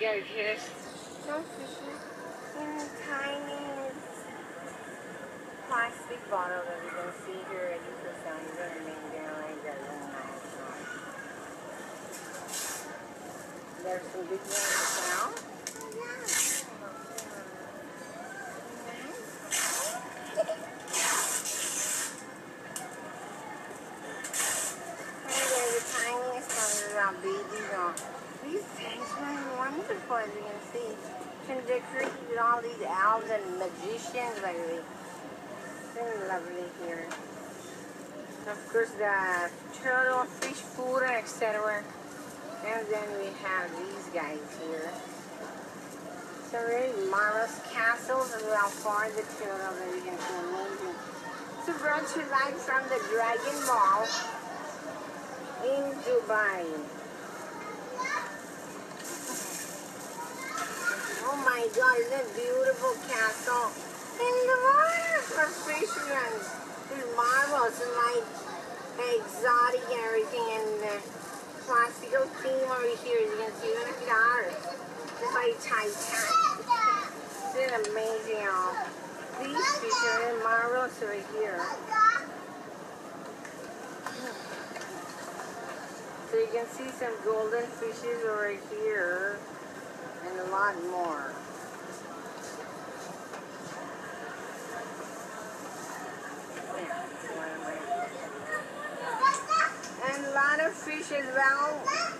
Guys hear some fishes in tiny plastic bottle that we can see here ready for sunset and then they're like that really nice one. There's some big ones now. And they're the tiniest ones that are babies on. These things are wonderful as you can see. And they created all these elves and magicians lately. So lovely here. Of course the turtle, fish food, etc. And then we have these guys here. Some really marvelous castles as well for the turtle that you can see amazing. So brought to life from the Dragon Ball in Dubai. Oh my god, isn't it beautiful castle? In the water for fishermen. It's marvelous and like exotic and everything and the classical theme over here. You can see look at ours. It's like Titanic. It's amazing. Oh. These fish are marvelous over here. So you can see some golden fishes over here and a lot more. Yeah, one of my- And a lot of fish as well